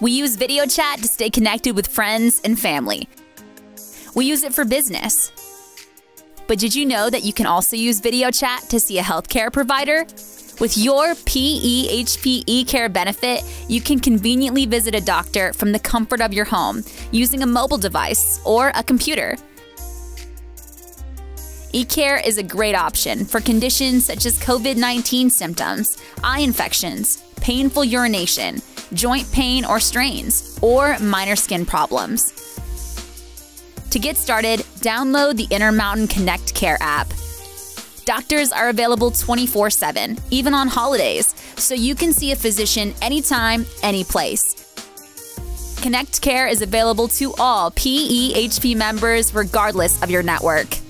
We use video chat to stay connected with friends and family. We use it for business. But did you know that you can also use video chat to see a healthcare provider? With your PEHP Care benefit, you can conveniently visit a doctor from the comfort of your home using a mobile device or a computer. eCare is a great option for conditions such as COVID 19 symptoms, eye infections, painful urination, joint pain or strains, or minor skin problems. To get started, download the Intermountain Connect Care app. Doctors are available 24 7, even on holidays, so you can see a physician anytime, any place. Connect Care is available to all PEHP members regardless of your network.